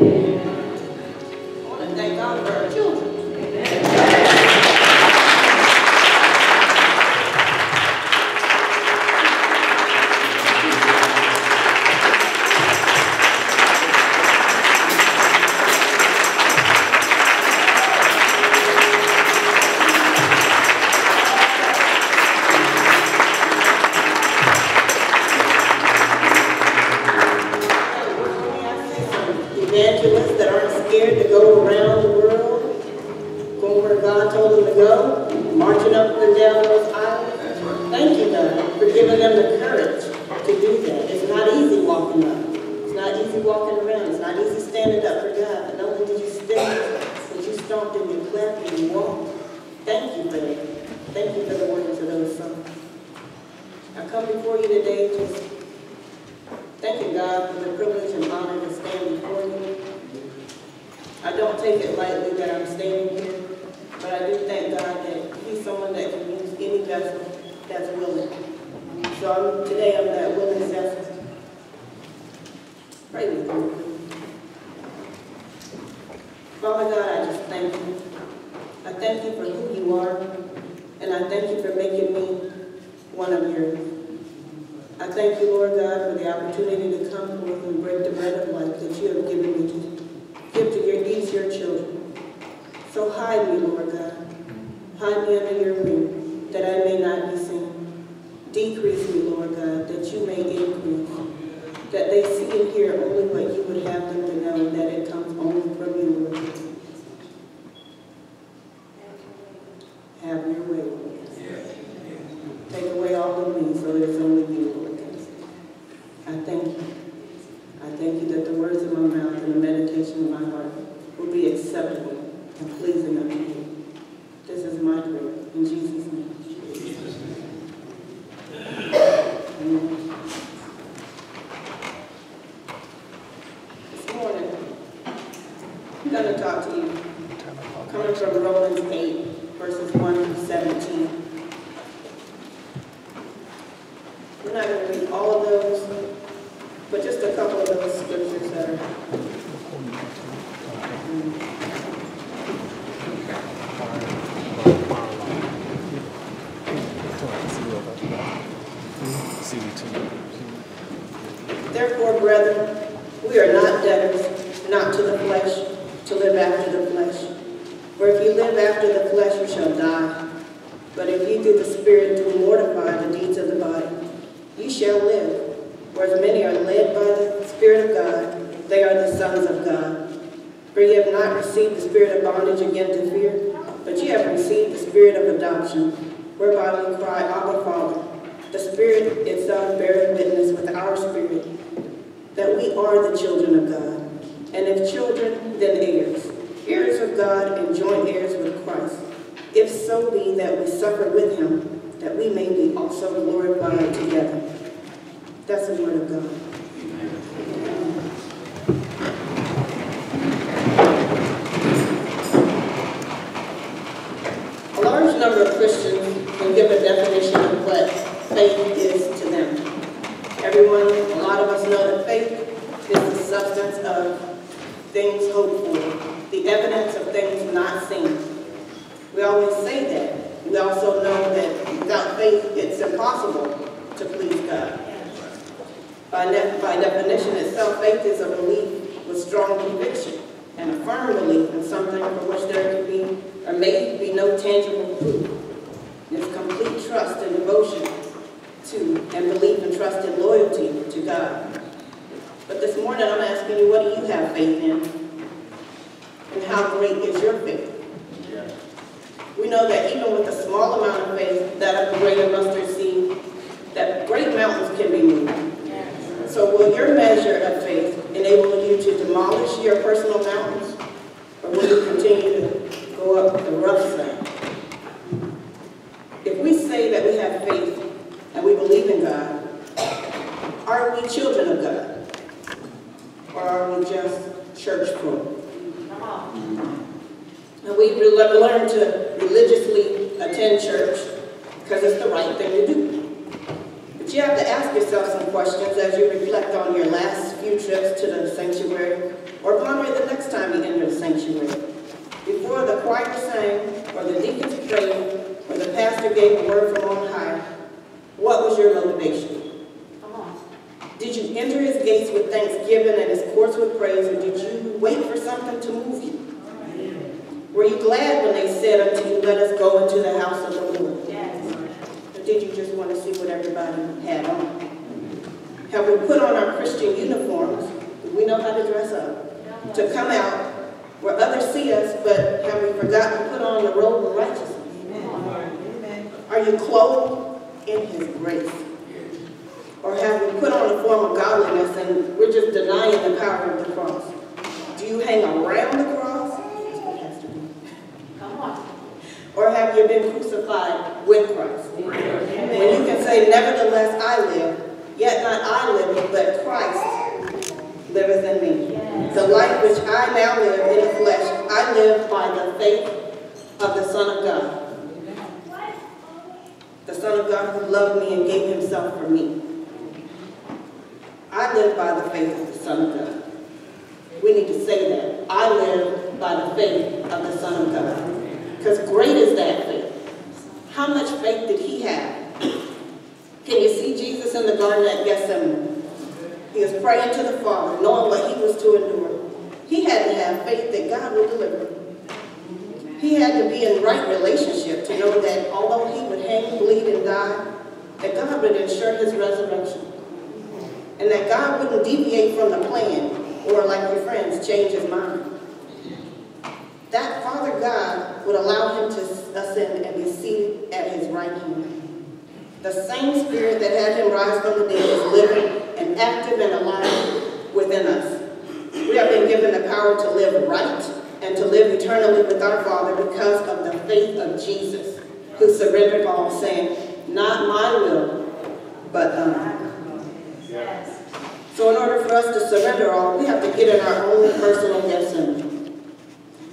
I I thank you, Lord God, for the opportunity to come forth and break the bread of life that you have given me to give to your these your children. So hide me, Lord God. Hide me under your wing, that I may not be seen. Decrease me, Lord God, that you may increase. That they see and hear only what you would have them to know, that it comes only from you, Lord. Have your way, Lord. Take away all of me so there's only you, Lord God. I thank you. I thank you that the words of my mouth and the meditation of my heart will be acceptable and pleasing unto you. This is my prayer. In Jesus' name. Amen. This morning, I'm going to talk to you coming from Romans 8, verses 1 through 17. We're not going to read all of those, but just a couple of those scriptures that are. Therefore, brethren, we are not debtors, not to the flesh, to live after the flesh. For if you live after the flesh, you shall die. But if you through the Spirit do mortify the deeds of the body, you shall live. For as many are led by the Spirit of God, they are the sons of God. For you have not received the spirit of bondage again to fear, but you have received the spirit of adoption, whereby we cry, Abba, Father. The Spirit itself bears witness with our spirit that we are the children of God. And if children, then heirs, heirs of God and joint heirs with Christ. If so be that we suffer with him, that we may be also glorified together. That's the word of God. A large number of Christians can give a definition of what faith is to them. Everyone, a lot of us know that faith is the substance of things hoped for, the evidence of things not seen. We always say that. We also know that without faith, it's impossible to please God. By, by definition itself, faith is a belief with strong conviction and a firm belief in something for which there can be or may be no tangible proof. It's complete trust and devotion to and belief and trust and loyalty to God. But this morning I'm asking you, what do you have faith in? And how great is your faith? Know that even with a small amount of faith, that a grain of mustard seed, that great mountains can be moved. So will your measure of faith enable you to demolish your personal mountains? Or will you continue to go up the rough side? If we say that we have faith and we believe in God, are we children of God? Or are we just church folk? And we learn to attend church because it's the right thing to do. But you have to ask yourself some questions as you reflect on your last few trips to the sanctuary or ponder the next time you enter the sanctuary. Before the choir sang, or the deacons prayed, or the pastor gave a word from on high, what was your motivation? Did you enter his gates with thanksgiving and his courts with praise, or did you wait for something to move you? Glad when they said unto you, let us go into the house of the Lord? Yes. Or did you just want to see what everybody had on? Have we put on our Christian uniforms? Do we know how to dress up? To come out where others see us, but have we forgotten to put on the robe of righteousness? Amen. Are you clothed in his grace? Or have we put on a form of godliness and we're just denying the power of the cross? Do you hang around the cross? That's what Pastor did. Come on. Or have you been crucified with Christ? When you can say, nevertheless I live, I live, but Christ liveth in me. The life which I now live in the flesh, I live by the faith of the Son of God. The Son of God who loved me and gave himself for me. I live by the faith of the Son of God. We need to say that. I live by the faith of the Son of God. Because great is that faith. How much faith did he have? Can you see Jesus in the Garden at Gethsemane? He was praying to the Father, knowing what he was to endure. He had to have faith that God would deliver. He had to be in right relationship to know that although he would hang, bleed, and die, that God would ensure his resurrection. And that God wouldn't deviate from the plan or, like your friends, change his mind. That Father God would allow him to ascend and be seated at his right hand. The same spirit that had him rise from the dead is living and active and alive within us. We have been given the power to live right and to live eternally with our Father because of the faith of Jesus, who surrendered all, saying, Not my will, but thine. Yes. So in order for us to surrender all, we have to get in our own personal Gethsemane.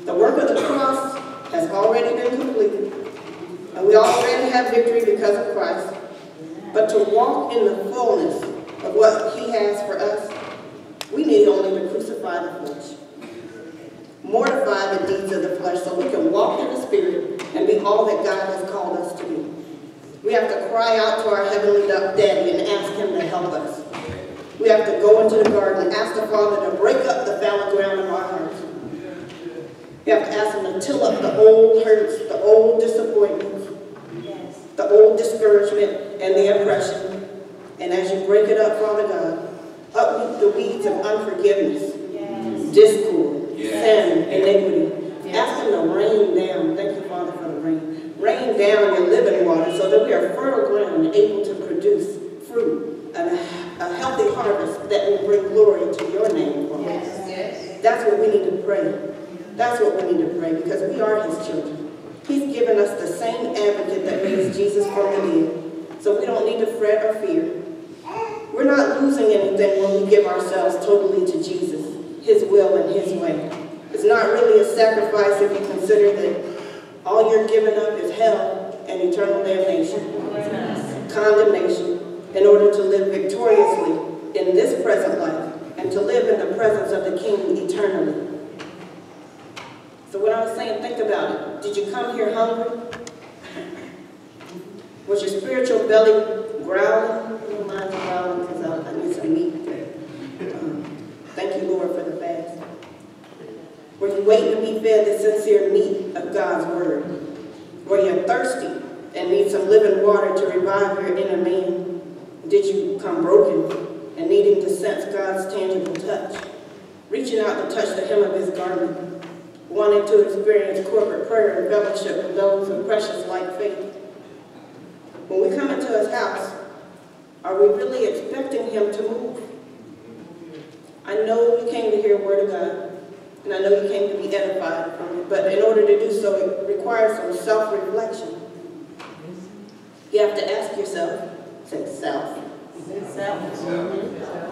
The work of the cross has already been completed, and we already have victory because of Christ. But to walk in the fullness of what he has for us, we need only to crucify the flesh. Mortify the deeds of the flesh so we can walk in the Spirit and be all that God has called us to be. We have to cry out to our Heavenly Daddy and ask Him to help us. We have to go into the garden and ask the Father to break up the fallow ground of our hearts. We have to ask Him to till up the old hurts, the old disappointments, the old discouragement and the oppression. And as you break it up, Father God, uproot the weeds of unforgiveness, Yes. discord, Yes. sin, iniquity. Yes. Ask Him to rain down. Thank you, Father, for the rain. Rain down your living water so that we are fertile ground and able to produce fruit and a, a healthy harvest that will bring glory to your name, Father. Yes. That's what we need to pray. That's what we need to pray because we are His children. He's given us the same advocate that raised Jesus from the dead. So we don't need to fret or fear. We're not losing anything when we give ourselves totally to Jesus, His will and His way. It's not really a sacrifice if you consider that all you're giving up is hell and eternal damnation, condemnation, in order to live victoriously in this present life and to live in the presence of the King eternally. So what I was saying, think about it. Did you come here hungry? Was your spiritual belly growling because I, I need some meat. Um, thank you, Lord, for the fast. Were you waiting to be fed the sincere meat of God's word? Were you thirsty and need some living water to revive your inner man? Did you come broken and needing to sense God's tangible touch? Reaching out to touch the hem of his garment, wanting to experience corporate prayer and fellowship with those of precious like faith. When we come into his house, are we really expecting him to move? I know you came to hear a word of God, and I know you came to be edified from it, but in order to do so, it requires some self-reflection. You have to ask yourself, say self, self.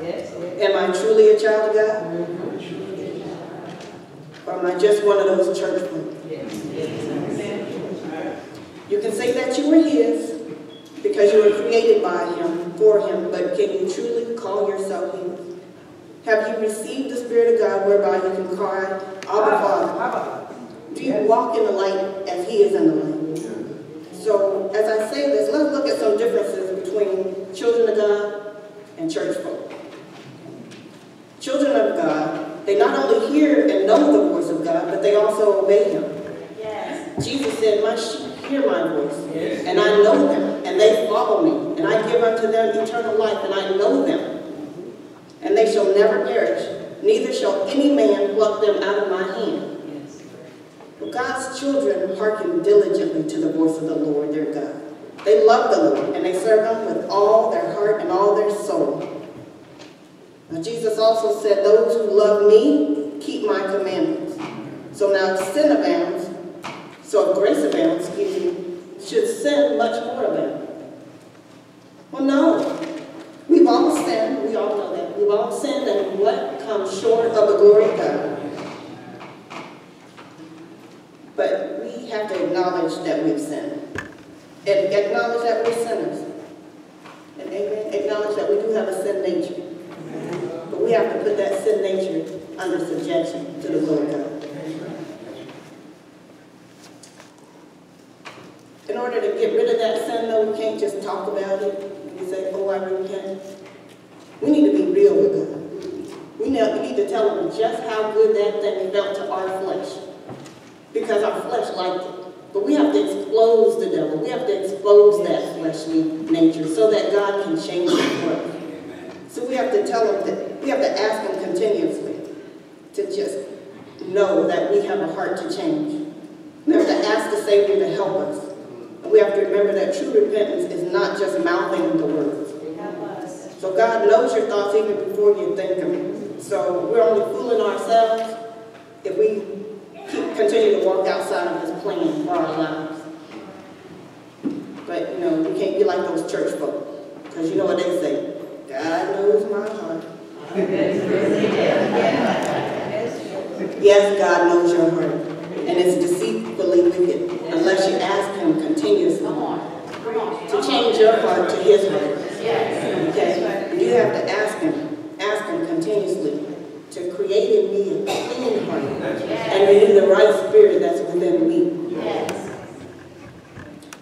Yes. am I truly a child of God? Or am I just one of those church folk? You can say that you were his because you were created by him for him, but can you truly call yourself his? Have you received the Spirit of God whereby you can cry, Abba Father? Do you walk in the light as he is in the light? So as I say this, let's look at some differences between children of God and church folk. Children of God, they not only hear and know the voice of God, but they also obey him. Yes. Jesus said, my sheep hear my voice, and I know them, and they follow me, and I give unto them eternal life, and I know them, and they shall never perish, neither shall any man pluck them out of my hand. But God's children hearken diligently to the voice of the Lord their God. They love the Lord, and they serve him with all their heart and all their soul. Now Jesus also said, those who love me keep my commandments. So now if sin abounds, so if grace abounds, excuse me, should sin much more abound? Well, no. We've all sinned. We all know that. We've all sinned and what comes short of the glory of God. But we have to acknowledge that we've sinned. And acknowledge that we're sinners. And amen. Acknowledge that we do have a sin nature. But we have to put that sin nature under subjection to the will of God. In order to get rid of that sin, though, we can't just talk about it and say, oh, I repent. We need to be real with God. We need, we need to tell him just how thing felt to our flesh. Because our flesh liked it. But we have to expose the devil. We have to expose that fleshly nature so that God can change it us. So we have to tell him that, we have to ask him continuously to just know that we have a heart to change. We have to ask the Savior to help us. And we have to remember that true repentance is not just mouthing the words. So God knows your thoughts even before you think them. So we're only fooling ourselves if we keep, continue to walk outside of his plan for our lives. But, you know, we can't be like those church folk. Because you know what they say, God knows my heart. Yes, God knows your heart. And it's deceitfully wicked unless you ask him continuously Come on. Come on. to change your heart to his heart. Yes. Okay? You have to ask him, ask him continuously to create in me a clean heart and renew the right spirit that's within me. Yes.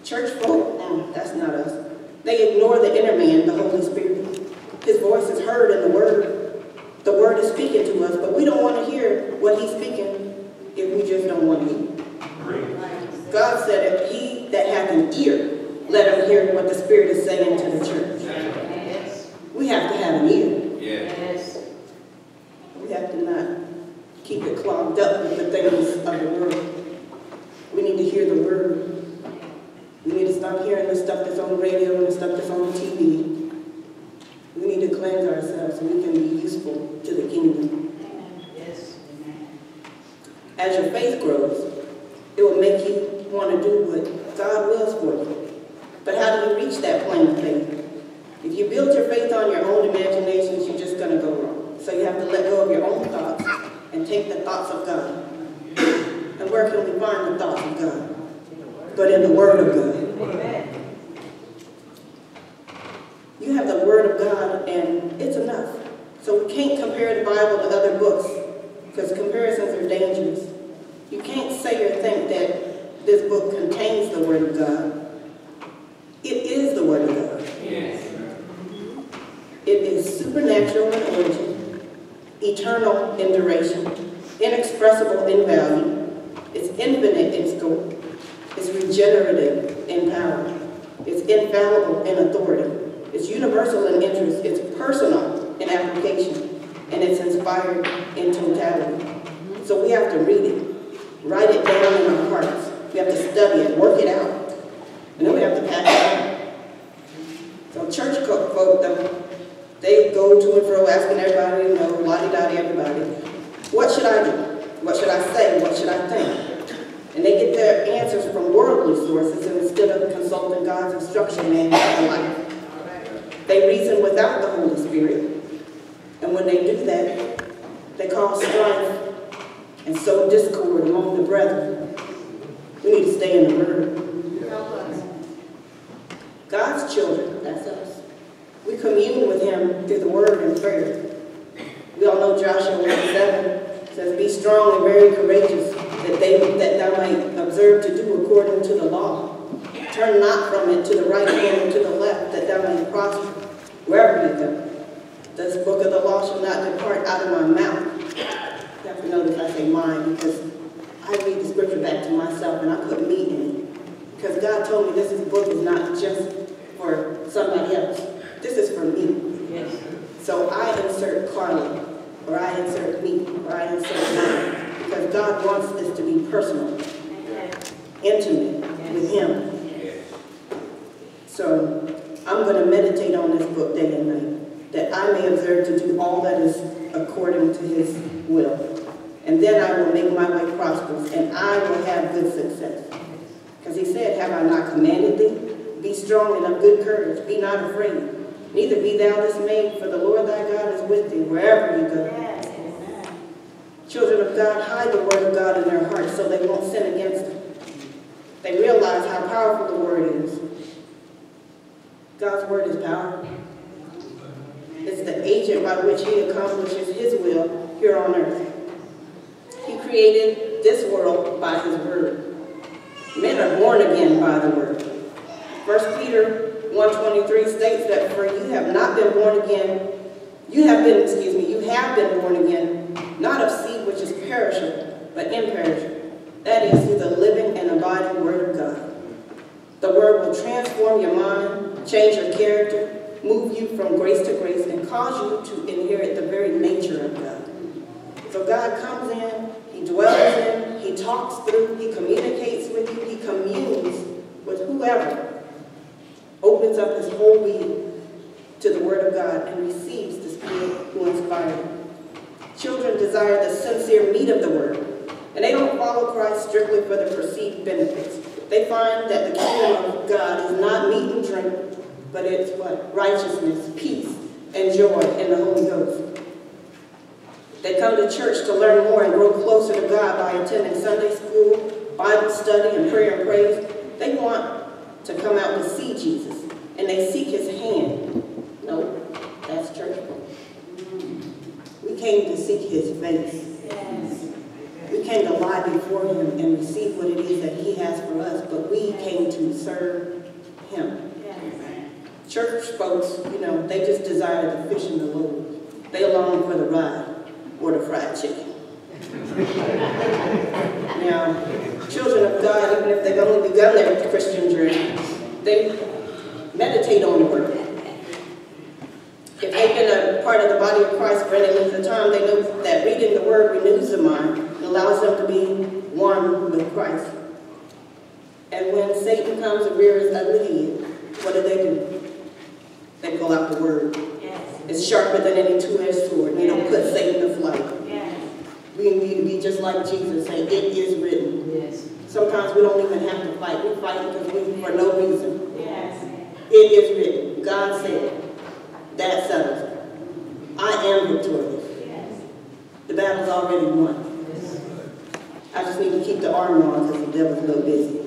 Church folk, mm, that's not us. They ignore the inner man, the Holy Spirit. His voice is heard in the Word. The Word is speaking to us, but we don't want to hear what He's speaking if we just don't want to hear. God said, if he that hath an ear, let him hear what the Spirit is saying to the church. We have to have an ear. Have to not keep it clogged up with the things of the world. We need to hear the Word. We need to stop hearing the stuff that's on the radio and the stuff that's on the TV. We need to cleanse ourselves so we can be useful to the kingdom. Yes. As your faith grows, it will make you want to do what God wills for you. But how do you reach that plane of faith? If you build your faith on your own imaginations, you're just going to go wrong. So you have to let go of your own thoughts and take the thoughts of God. And where can we find the thoughts of God? But in the Word of God. Amen. You have the Word of God, and it's enough. So we can't compare the Bible to other books, because comparisons are dangerous. You can't say or think that this book contains the Word of God. It is the Word of God. Yes. It is supernatural in origin, eternal in duration, inexpressible in value, it's infinite in scope, it's regenerative in power, it's infallible in authority, it's universal in interest, it's personal in application, and it's inspired in totality. So we have to read it, write it down in our hearts. We have to study it, work it out, and then we have to pass it on. So church folk, though, they go to and fro asking everybody, you know, lottie-dottie everybody, what should I do? What should I say? What should I think? And they get their answers from worldly sources instead of consulting God's instruction manual for life. They reason without the Holy Spirit. And when they do that, they cause strife and sow discord among the brethren. We need to stay in the Word. God's children, that's us, We commune with him through the word and prayer. We all know Joshua 1 7 says, Be strong and very courageous, that, they, that thou might observe to do according to the law. Turn not from it to the right hand and to the left, that thou mayest prosper wherever you go. This book of the law shall not depart out of my mouth. You have to notice I say mine because I read the scripture back to myself and I couldn't in it. Because God told me this is, book is not just for somebody else. This is for me. Yes. So I insert Carla, or I insert me, or I insert mine. Because God wants this to be personal, intimate with Him. So I'm going to meditate on this book day and night, that I may observe to do all that is according to His will. And then I will make my way prosperous, and I will have good success. Because He said, Have I not commanded thee? Be strong and of good courage, be not afraid. Neither be thou dismayed, for the Lord thy God is with thee wherever you go. Children of God hide the word of God in their hearts so they won't sin against it. They realize how powerful the word is. God's word is powerful. It's the agent by which he accomplishes his will here on earth. He created this world by his word. Men are born again by the word. 1 Peter 1.23 states that for you have not been born again, you have been, excuse me, you have been born again, not of seed which is perishable, but imperishable. That is through the living and abiding word of God. The word will transform your mind, change your character, move you from grace to grace, and cause you to inherit the very nature of God. So God comes in, He dwells in, He talks through, He communicates with you, He communes with whoever opens up his whole being to the Word of God and receives the Spirit who inspired. Children desire the sincere meat of the Word, and they don't follow Christ strictly for the perceived benefits. They find that the kingdom of God is not meat and drink, but it's what? Righteousness, peace, and joy in the Holy Ghost. They come to church to learn more and grow closer to God by attending Sunday school, Bible study, and prayer and praise. They want to come out to see Jesus, and they seek his hand. No, that's church. We came to seek his face. We came to lie before him and receive what it is that he has for us, but we came to serve him. Church folks, you know, they just desire the fish and the loaves. They long for the ride or the fried chicken. now, children of God, even if they've only begun their Christian journey, they meditate on the word. If they've been a part of the body of Christ for any length of time, they know that reading the word renews the mind and allows them to be one with Christ. And when Satan comes and rears ugly head, what do they do? They pull out the word. Yes. It's sharper than any two-edged sword. And they don't put Satan to flight. Yes. We need to be just like Jesus, say, it is written. Yes. Sometimes we don't even have to fight. We fight because we, for no reason. Yes. It is written. God said. That settles it. I am victorious. Yes. The battle's already won. Yes. I just need to keep the armor on because the devil's no busy.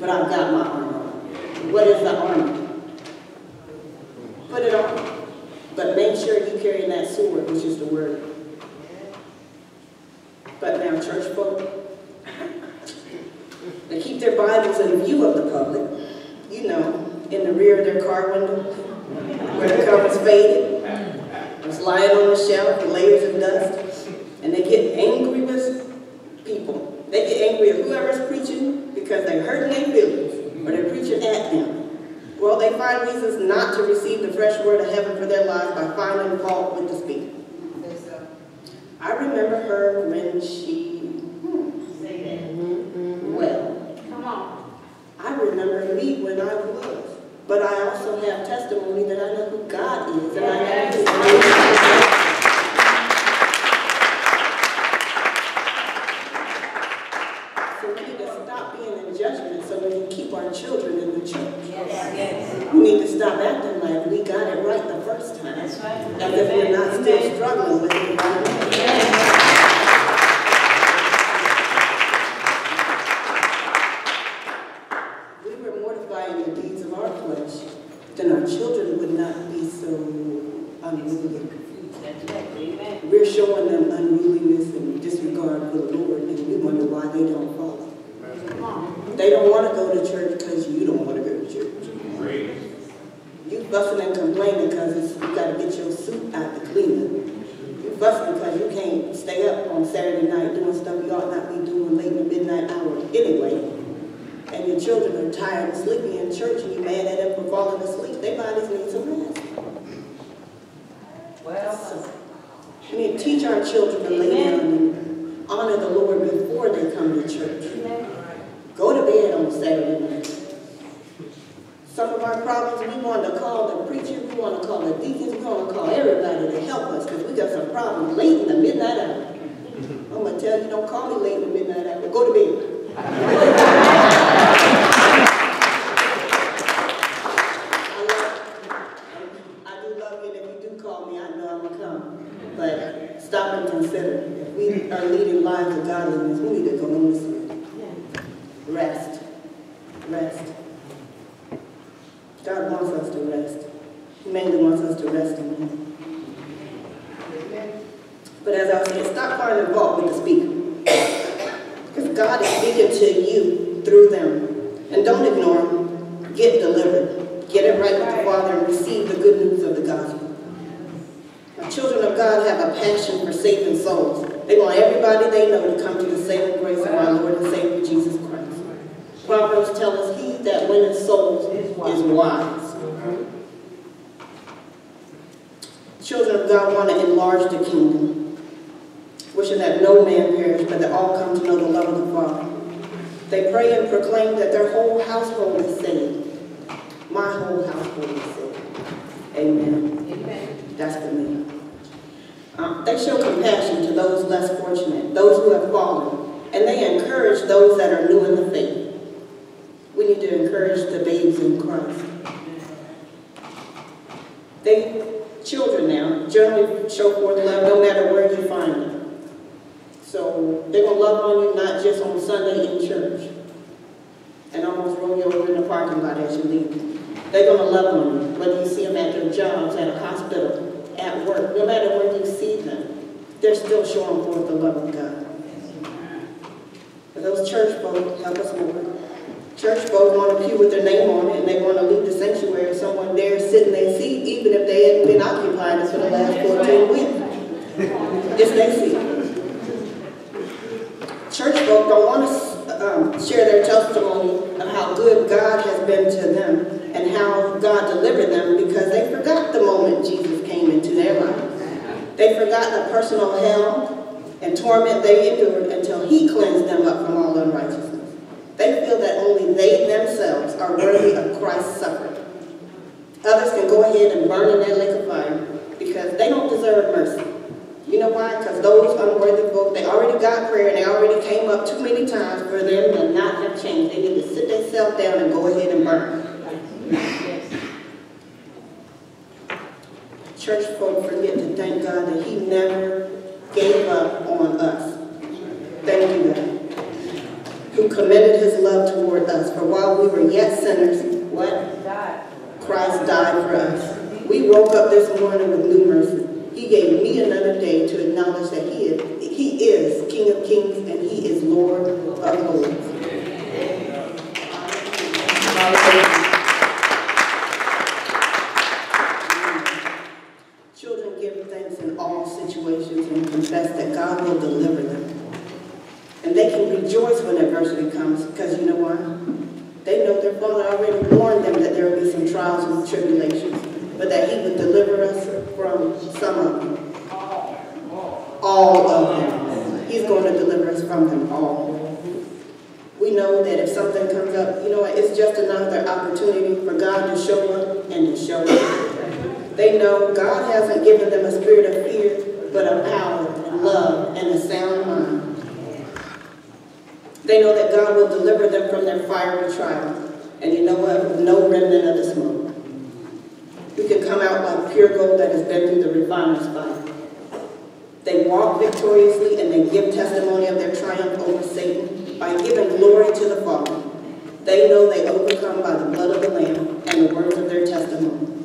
But I've got my armor on. What is the armor? Put it on. But make sure you carry that sword, which is the word. Church folk, they keep their Bibles in view of the public, you know, in the rear of their car window, where the cover's faded. It's lying on the shelf layers of dust. And they get angry with people. They get angry at whoever's preaching because they're hurting their feelings or they're preaching at them. Well, they find reasons not to receive the fresh word of heaven for their lives by finding fault with the speaker. I remember her when she, Say that. well, Come on. I remember me when I was. But I also have testimony that I know who God is and I know his So we need to stop being in judgment so we can keep our children in the church. Yes. Yes. We need to stop acting like we got it right the first time. That's right. As if we're not still struggling with it. We were mortifying the deeds of our flesh, then our children would not be we're showing them unruliness and disregard for the Lord, and we wonder why they don't follow. They don't want to go to church because you don't want to go to church. You fussing and complaining because it's, you got to get your suit out the cleaner. You fussing because you can't stay up on Saturday night doing stuff you ought not be doing late in the midnight hour anyway. And tired and sleepy in church and you're mad at them for falling asleep. Their bodies need some rest. Well, We need to teach our children to lay down and honor the Lord before they come to church. Go to bed on Saturday night. Some of our problems, we want to call the preacher, we want to call the deacons, we want to call everybody to help us because we got some problems late in the midnight hour. I'm going to tell you, don't call me late in the midnight hour. Go to bed. I love- I do love you, and if you do call me, I know I'm going to come. But stop and consider, if we are leading lives of godliness, we need to go home to sleep. Rest. Rest. God wants us to rest. He mainly wants us to rest in Him. But as I said, stop finding fault with the speaker. Because God is speaking to you through them. And don't ignore them. Get delivered. Get it right with the Father and receive the good news of the gospel. The children of God have a passion for saving souls. They want everybody they know to come to the saving grace of our Lord and Savior Jesus Christ. Proverbs tell us, he that winneth souls is wise. Children of God want to enlarge the kingdom, wishing that no man perish, but that all come to know the love of the Father. They pray and proclaim that their whole household is saved. My whole household is saved. Amen. amen. That's the me. Um, they show compassion to those less fortunate, those who have fallen, and they encourage those that are new in the faith. We need to encourage the babes in Christ. They, children now, generally show forth love no matter where you find them. So they're going to love on you not just on Sunday in church and almost roll you over in the parking lot as you leave. They're going to love on you, whether you see them at their jobs, at a hospital, at work, no matter where you see them, they're still showing forth the love of God. But those church folk, help us Lord. Church folk want a pew with their name on it, and they want to leave the sanctuary, someone there sitting their seat, even if they hadn't been occupying occupied for the last 14 weeks. It's their seat. Church folk don't want to um, share their testimony of how good God has been to them and how God delivered them because they forgot the moment Jesus came into their life. They forgot the personal hell and torment they endured until he cleansed them up from all unrighteousness. They feel that only they themselves are worthy of Christ's suffering. Others can go ahead and burn in that lake of fire because they don't deserve mercy. You know why? Because those unworthy folk, they already got prayer and they already came up too many times for them to not have changed. They need to sit themselves down and go ahead and burn. Church folk forget to thank God that He never gave up on us. Thank you, Committed His love toward us. For while we were yet sinners, what? Christ died for us. We woke up this morning with new mercy. He gave me another day to acknowledge that He is, he is King of Kings and He is Lord of Lords. Hallelujah. Children give thanks in all situations and confess that God will deliver them. And they can rejoice when adversity comes because you know why? They know their Father already warned them that there will be some trials and tribulations, but that He would deliver us from some of them. All of them. He's going to deliver us from them all. We know that if something comes up, you know, what, it's just another opportunity for God to show up and to show up. They know God hasn't given them a spirit of fear, but of power and love and a sound mind. They know that God will deliver them from their fiery trial. And you know what? No remnant of the smoke. We can come out like pure gold that has been through the refiner's fire. They walk victoriously and they give testimony of their triumph over Satan by giving glory to the Father. They know they overcome by the blood of the Lamb and the words of their testimony.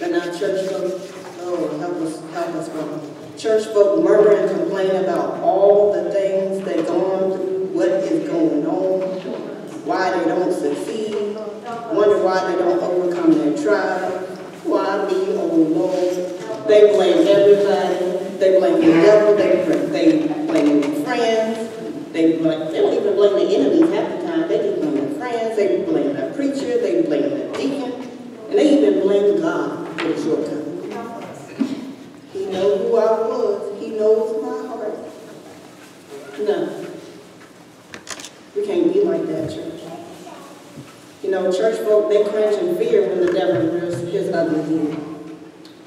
But now, church folks, oh, help us, help us, Father. church folk murmur and complain about all the things they're going through, what is going on, why they don't succeed, wonder why they don't overcome their trial, why me, oh Lord. They blame everybody, they blame the devil, they, they blame their friends, they blame, they don't even blame the enemies half the time, they just blame their friends, they blame the preacher, they blame the deacon, and they even blame God for the shortcomings. He knows who I was. He knows my heart. No. We can't be like that, church. You know, church folk, they cringe in fear when the devil rears his ugly head.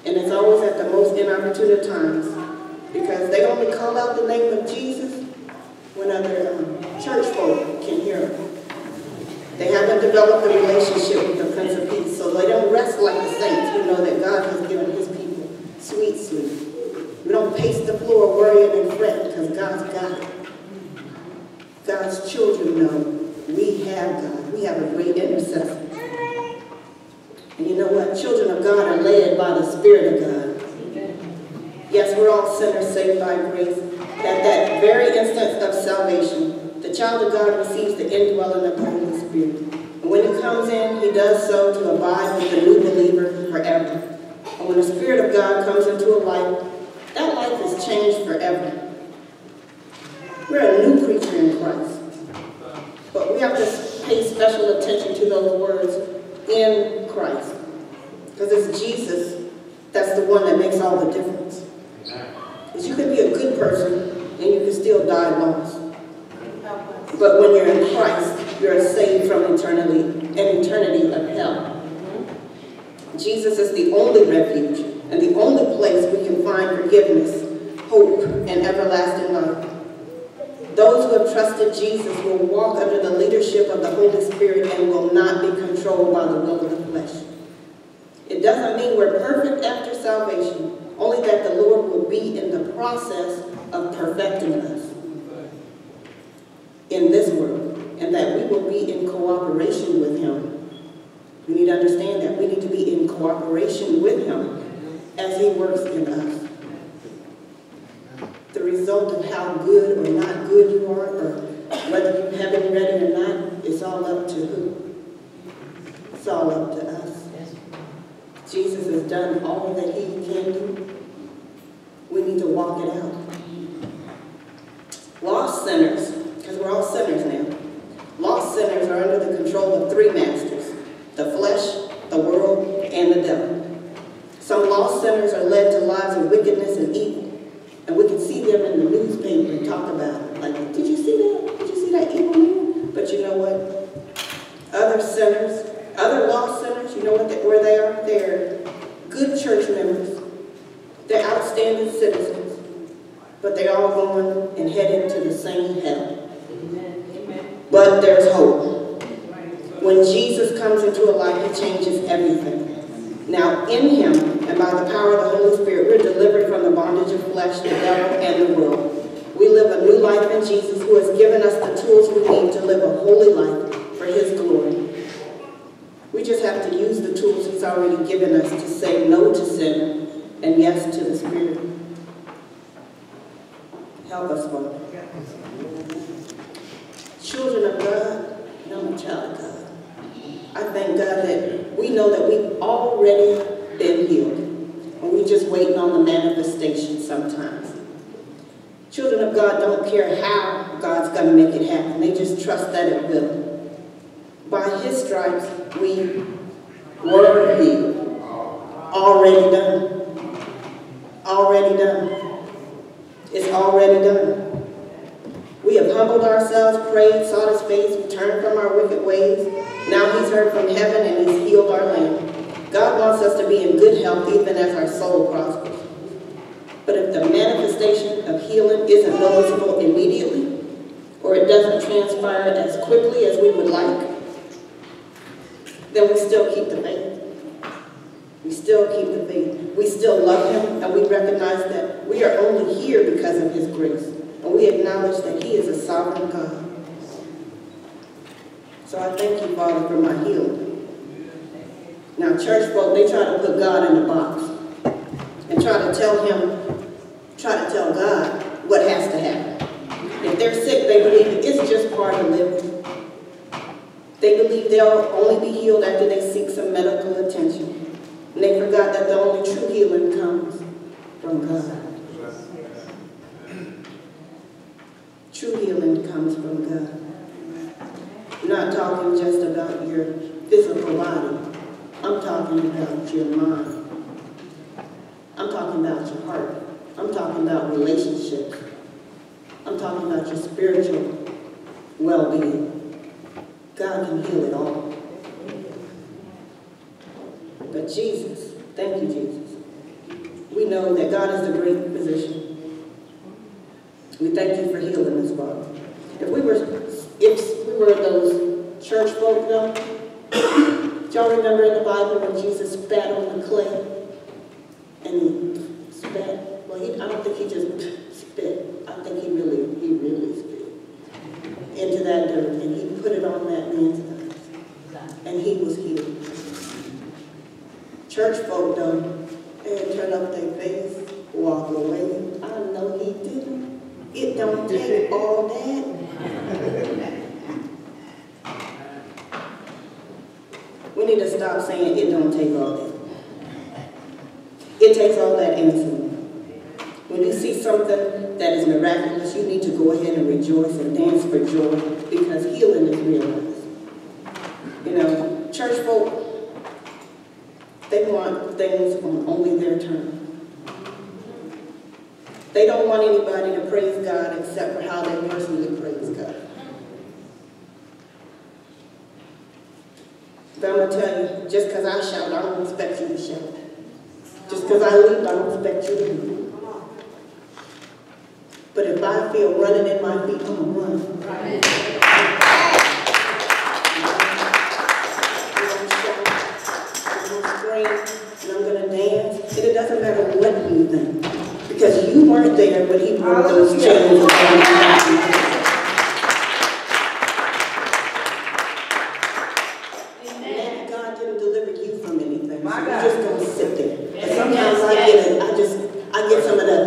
And it's always at the most inopportune times because they only call out the name of Jesus when other um, church folk can hear him. They haven't developed a relationship with the Prince of Peace, so they don't rest like the saints who know that God has given his people sweet sleep. We don't pace the floor worrying and fret because God's got it. God's children know we have God. We have a great intercessor. And you know what? Children of God are led by the Spirit of God. Yes, we're all sinners saved by grace. At that very instance of salvation, the child of God receives the indwelling of the Holy Spirit. And when he comes in, he does so to abide with the new believer forever. And when the Spirit of God comes into a life, that life is changed forever. We're a new creature in Christ. But we have to pay special attention to those words, in Christ. Because it's Jesus that's the one that makes all the difference. Because you can be a good person and you can still die lost. But when you're in Christ, you're saved from eternity, an eternity of hell. Jesus is the only refuge and the only place we can find forgiveness, hope, and everlasting life. Those who have trusted Jesus will walk under the leadership of the Holy Spirit and will not be controlled by the will of the flesh. It doesn't mean we're perfect after salvation, only that the Lord will be in the process of perfecting us in this world, and that we will be in cooperation with Him. We need to understand that we need to be in cooperation with Him as He works in us. The result of how good or not good you are, or whether you have it ready or not, it's all up to who? It's all up to us. Jesus has done all that He can do. We need to walk it out. Lost sinners, because we're all sinners now. Lost sinners are under the control of three masters, the flesh, the world, and the devil. Some lost sinners are led to lives of wickedness and evil. And we can see them in the newspaper and talk about it. Like, did you see that? Did you see that evil man? But you know what? Other sinners, other lost sinners, you know what they, where they are? They're good church members. They're outstanding citizens. But they're all going and heading to the same hell. But there's hope. When Jesus comes into a life, he changes everything. Now, in him, and by the power of the Holy Spirit, we're delivered from the bondage of flesh, the devil, and the world. We live a new life in Jesus, who has given us the tools we need to live a holy life for his glory. We just have to use the tools he's already given us to say no to sin and yes to the Spirit. Help us, Lord. Children of God, God. I thank God that we know that we've already been healed. And we're just waiting on the manifestation sometimes. Children of God don't care how God's going to make it happen. They just trust that it will. By his stripes, we were healed. Already done. Already done. It's already done. Humbled ourselves, prayed, sought his face, we turned from our wicked ways. Now he's heard from heaven and he's healed our land. God wants us to be in good health even as our soul prospers. But if the manifestation of healing isn't noticeable immediately, or it doesn't transpire as quickly as we would like, then we still keep the faith. We still keep the faith. We still love him, and we recognize that we are only here because of his grace. And we acknowledge that he is a sovereign God. So I thank you, Father, for my healing. Now, church folk, they try to put God in a box and try to tell him, try to tell God what has to happen. If they're sick, they believe it's just part of living. They believe they'll only be healed after they seek some medical attention. And they forgot that the only true healing comes from God. True healing comes from God. I'm not talking just about your physical body. I'm talking about your mind. I'm talking about your heart. I'm talking about relationships. I'm talking about your spiritual well-being. God can heal it all. But Jesus, thank you, Jesus. We know that God is the great physician. We thank you for healing us, Father. If we were, if we were those church folk, though, do y'all remember in the Bible when Jesus spat on the clay and he spat? Well, he, I don't think he just spit. I think he really, he really spit into that dirt and he put it on that man's eyes. And he was healed. Church folk don't, they turn up their face, walk away. I know he didn't. It don't take all that. We need to stop saying it don't take all that. It takes all that and some. When you see something that is miraculous, you need to go ahead and rejoice and dance for joy because healing is realized. You know, church folk, they want things on only their terms. They don't want anybody to praise God except for how they personally praise God. But I'm gonna tell you, just because I shout, I don't expect you to shout. Just because I leap, I don't expect you to leap. But if I feel running in my feet, I'm gonna run. I'm you weren't there when he broke those chains. And God didn't deliver you from anything. My So God. you're just gonna sit there. Yes, And sometimes yes, I yes. get it, I just, I get some of the,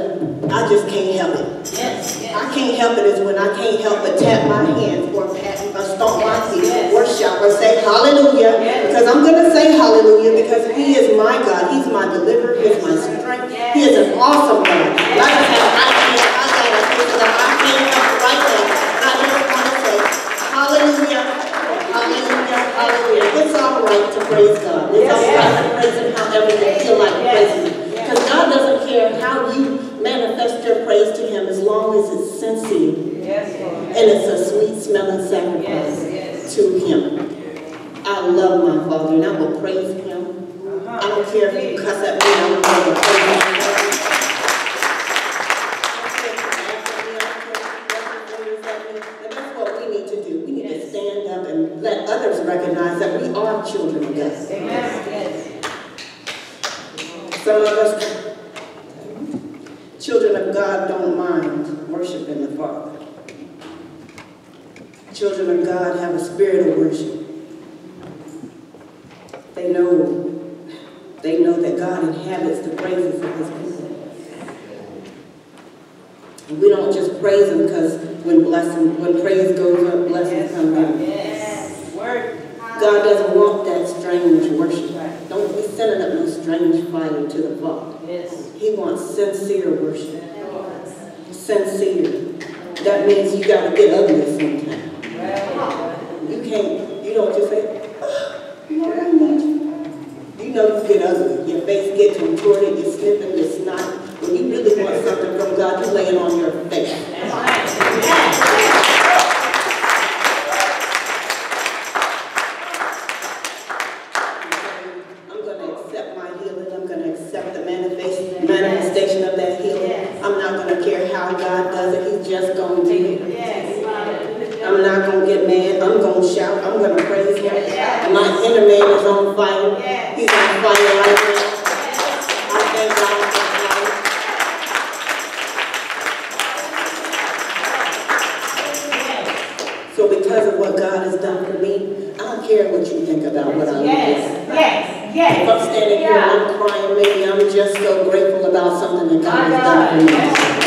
I just can't help it. Yes, yes. I can't help it is when I can't help but tap my hands or pat, or stomp my feet Yes. or shout or say hallelujah. Yes. Because I'm gonna say hallelujah because he is my God. He's my deliverer, he's my strength. He is an awesome God. And I just have, I can't, I gotta say to them, I can't help it right there. I just wanna say hallelujah, hallelujah, hallelujah. It's all right to praise God. It's all right to praise him however you feel like praising him. Because God doesn't care how you manifest your praise to him as long as it's sincere Yes, Lord. and it's a sweet smelling sacrifice Yes, yes. to him. I love my Father and I will praise him. I don't care if you cuss at me, I'm going to praise him. And that's what we need to do. We need to stand up and let others recognize that we are children of God. Yes, yes. Some of us, children of God, don't mind worshiping the Father. Children of God have a spirit of worship. They know, they know that God inhabits the praises of His people. And we don't just praise Him because when blessing, when praise goes up, blessings come down. Yes. Word. God doesn't want that strange worship. Don't be sending up no strange fire to the Father. Yes. He wants sincere worship. Sincere. That means you gotta get ugly sometimes. Well, You can't, you don't just say, "Ah, Lord, I need you. You know you get ugly. Your face get contorted, you're sniffing, you're snot. When you really want something from God, you laying on your face. that's right. Yes. I'm gonna accept my healing, I'm gonna accept the manifest, manifestation of that healing. I'm not gonna care how God does it, He's just gonna do it. Yes. I'm not gonna get mad. I'm gonna shout. I'm gonna praise him. And my inner man is on fire. He's on fire right now. I thank God for. So because of what God has done for me, I don't care what you think about what I'm doing. Yes, yes. Yes. If I'm standing here and I'm crying, maybe I'm just so grateful about something that God has done for me.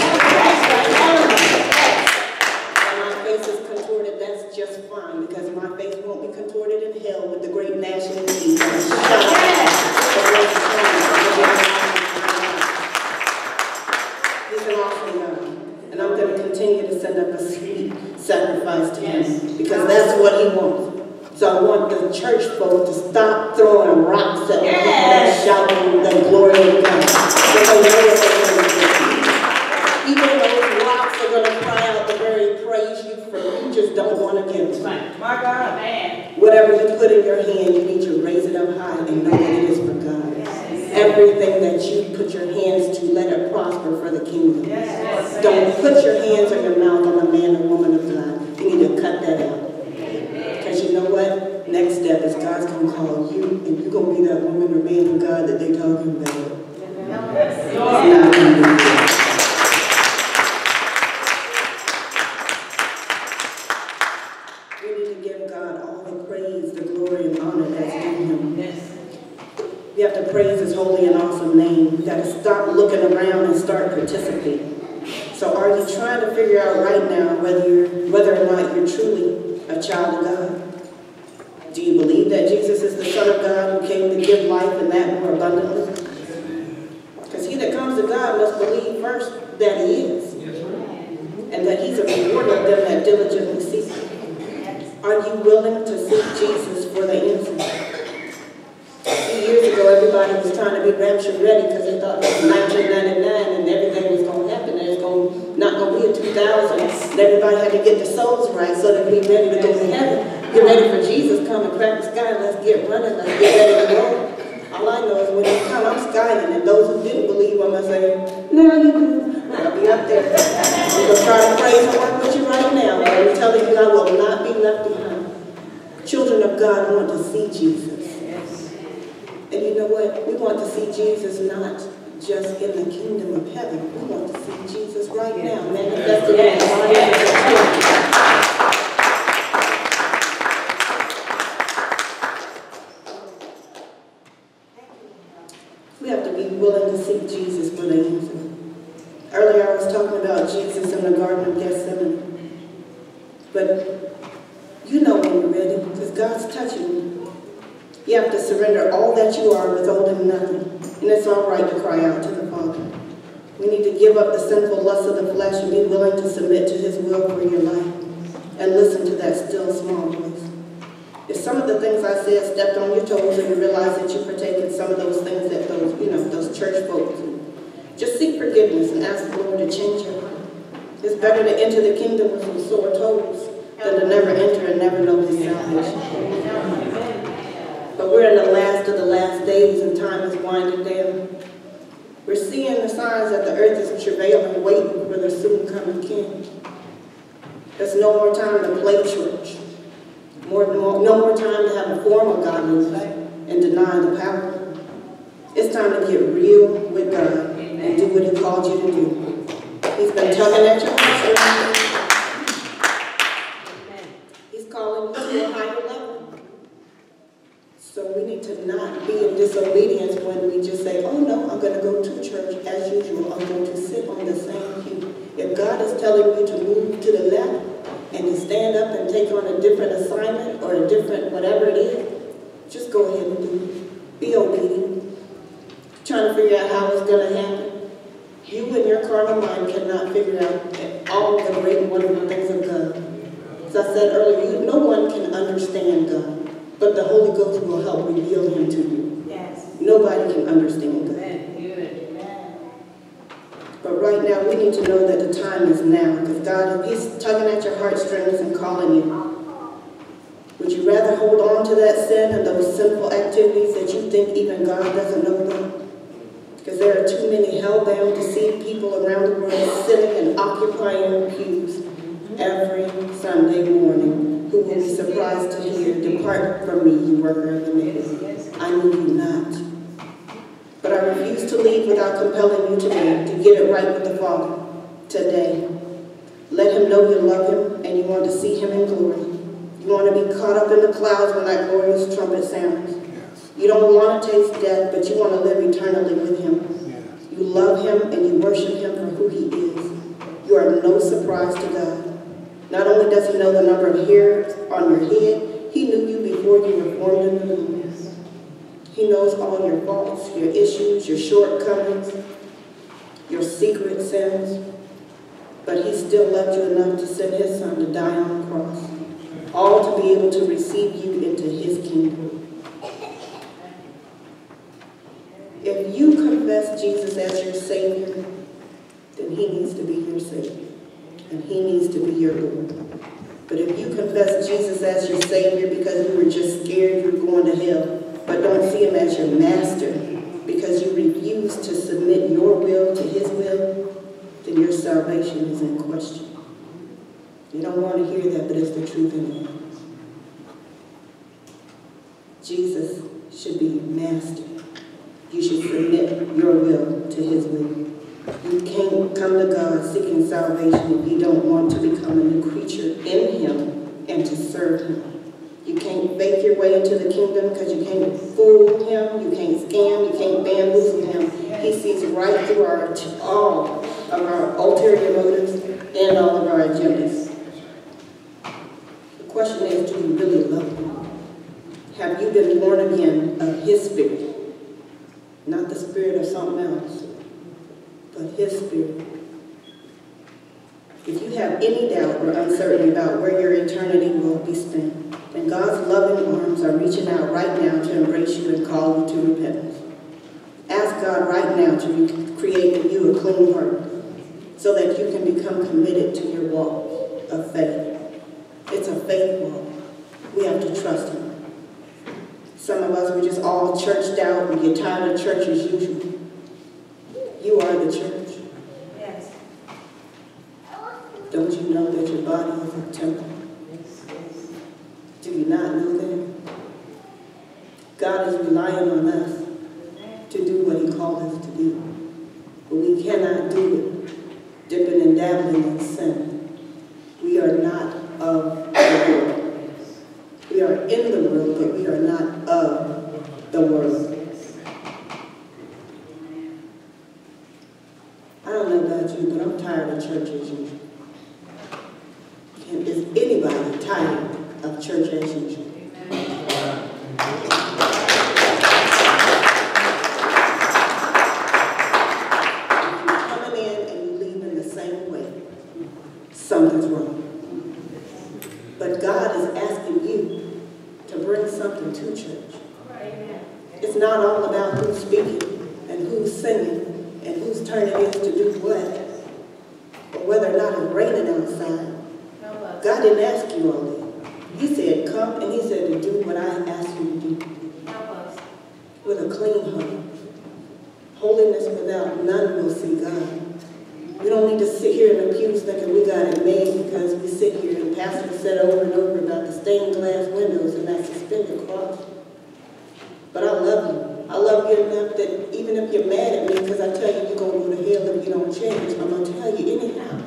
We need to give God all the praise, the glory, and honor that's due him. Yes. We have to praise his holy and awesome name. We got to stop looking around and start participating. So are you trying to figure out right now whether you're, whether or not you're truly a child of God? Do you believe that Jesus is the Son of God who came to give life and that more abundantly? Because he that comes to God must believe first that he is. And that he's a rewarder of them that diligently seek him. Are you willing to seek Jesus for the answer? A few years ago, everybody was trying to be rapture ready because they thought it was 1999 and everything was going to happen. There's going, not going to be a 2000. And everybody had to get their souls right so they'd be ready to go to heaven. Get ready for Jesus come and crack the sky. Let's get running. Let's get ready to go. All I know is when he come, I'm skying. And those who didn't believe, I'm going to say, no, you do. I'll be up there. I'm going to try to praise and work with you right now. I'm telling you, I will not left behind. Children of God want to see Jesus. And you know what? We want to see Jesus not just in the kingdom of heaven. We want to see Jesus right now, manifested in the of. We have to be willing to seek Jesus for the answer. Earlier I was talking about Jesus in the Garden of Gethsemane. But you know when you're ready, because God's touching you. You have to surrender all that you are, withholding nothing. And it's all right to cry out to the Father. We need to give up the sinful lust of the flesh and be willing to submit to His will for your life and listen to that still small voice. If some of the things I said stepped on your toes and you realize that you partake in some of those things that those, you know, those church folks do, just seek forgiveness and ask the Lord to change your heart. It's better to enter the kingdom with some sore toes than to never enter and never know His salvation. But we're in the last of the last days and time is winding down. We're seeing the signs that the earth is travailing, waiting for the soon coming King. There's no more time to play church. More, more, no more time to have a form of godliness and deny the power. It's time to get real with God and do what He called you to do. He's been tugging at your heart. He's calling you to a higher level. So we need to not be in disobedience when we just say, oh no, I'm going to go to church as usual. I'm going to sit on the same pew. If God is telling you to move to the left and to stand up and take on a different assignment or a different whatever it is, just go ahead and do it. Be obedient. Trying to figure out how it's going to happen. You and your carnal mind cannot figure out all the great wonderful things of God. As I said earlier, you, no one can understand God, but the Holy Ghost will help reveal him to you. Yes. Nobody can understand. Good. But right now, we need to know that the time is now, because God, is tugging at your heartstrings and calling you. Would you rather hold on to that sin and those sinful activities that you think even God doesn't know them? Because there are too many hell-bound, deceived people around the world sitting and occupying pews every Sunday morning who will be surprised to hear, Depart from me, you worker of iniquity. I knew you not. But I refuse to leave without compelling you today to get it right with the Father today. Let him know you love him and you want to see him in glory. You want to be caught up in the clouds when that glorious trumpet sounds. You don't want to taste death, but you want to live eternally with him. You love him and you worship him for who he is. You are no surprise to God. Not only does he know the number of hairs on your head, he knew you before you were formed in the womb. He knows all your faults, your issues, your shortcomings, your secret sins. But he still loved you enough to send his son to die on the cross, all to be able to receive you into his kingdom. If you confess Jesus as your Savior, then he needs to be your Savior. And he needs to be your Lord. But if you confess Jesus as your Savior because you were just scared you were going to hell, but don't see him as your master because you refuse to submit your will to his will, then your salvation is in question. You don't want to hear that, but it's the truth anyway. Jesus should be master. You should submit your will to his will. You can't come to God seeking salvation if you don't want to become a new creature in him and to serve him. You can't fake your way into the kingdom because you can't fool him, you can't scam, you can't bamboozle him. He sees right through our all of our ulterior motives and all of our agendas. The question is, do you really love him? Have you been born again of his spirit? Not the spirit of something else, but his spirit. If you have any doubt or uncertainty about where your eternity will be spent, then God's loving arms are reaching out right now to embrace you and call you to repentance. Ask God right now to create in you a clean heart so that you can become committed to your walk of faith. It's a faith walk. We have to trust Him. Some of us, we're just all churched out. We get tired of church as usual. You are the church. Yes. Don't you know that your body is a temple? Do you not know that? God is relying on us to do what he called us to do. But we cannot do it dipping and dabbling in sin. We are not of the world. We are in the world, but we are not of the world. I don't know about you, but I'm tired of church as usual. Is anybody tired of church as usual? If you're coming in and you leave in the same way, something's wrong. But God is asking you to bring something to church. It's not all about who's speaking and who's singing and whose turn it is to do what, or whether or not it's raining outside. God didn't ask you all that. He said, come, and he said to do what I asked you to do with a clean heart. Holiness without none will see God. We don't need to sit here in the pews thinking we got it made because we sit here and pastor said over and over about the stained glass windows and that suspended cross. But I love you. I love you enough that even if you're mad at me because I tell you you're going to go to hell if you don't change, I'm going to tell you anyhow.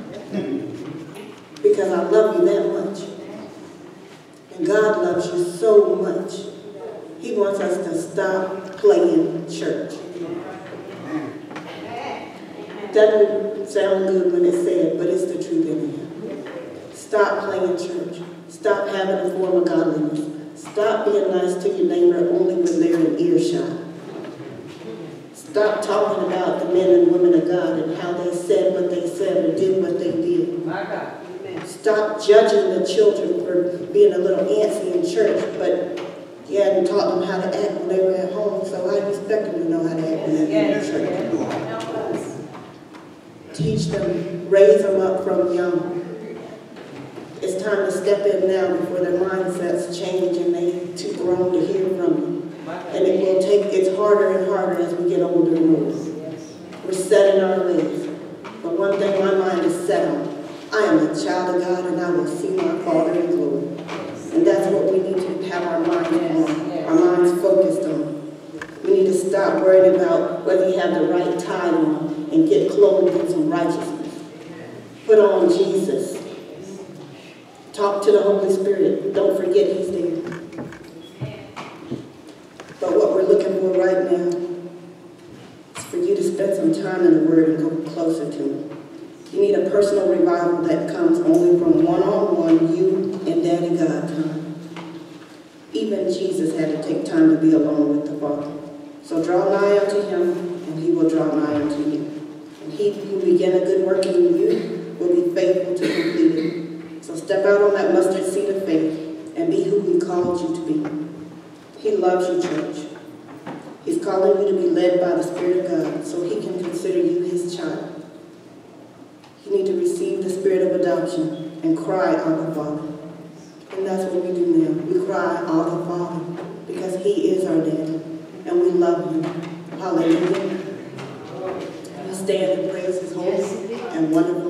because I love you that much. And God loves you so much. He wants us to stop playing church. Doesn't sound good when it's said, but it's the truth anyhow. Stop playing church. Stop having a form of godliness. Stop being nice to your neighbor only when they're in earshot. Stop talking about the men and women of God and how they said what they said and did what they did. My God. Stop judging the children for being a little antsy in church, but you hadn't taught them how to act when they were at home, so I expect them to know how to act when they're in church. Teach them, raise them up from young. It's time to step in now before their mindsets change and they too grown to hear from you. And it will take, it's harder and harder as we get older and older. We're set in our ways. But one thing my mind is set on, I am a child of God and I will see my Father in glory. And that's what we need to have our minds on, our minds focused on. We need to stop worrying about whether you have the right tie on and get clothed in some righteousness. Put on Jesus. Talk to the Holy Spirit. Don't forget He's there. But what we're looking for right now is for you to spend some time in the Word and go closer to Him. You need a personal revival that comes only from one-on-one, you and Daddy God time. Even Jesus had to take time to be alone with the Father. So draw nigh unto Him, and He will draw nigh unto you. And He who began a good work in you will be faithful to complete. So step out on that mustard seed of faith and be who He called you to be. He loves you, church. He's calling you to be led by the Spirit of God so He can consider you His child. You need to receive the spirit of adoption and cry, Abba Father. And that's what we do now. We cry, Abba Father, because He is our daddy, and we love Him. Hallelujah. We stand and praise His holy and wonderful.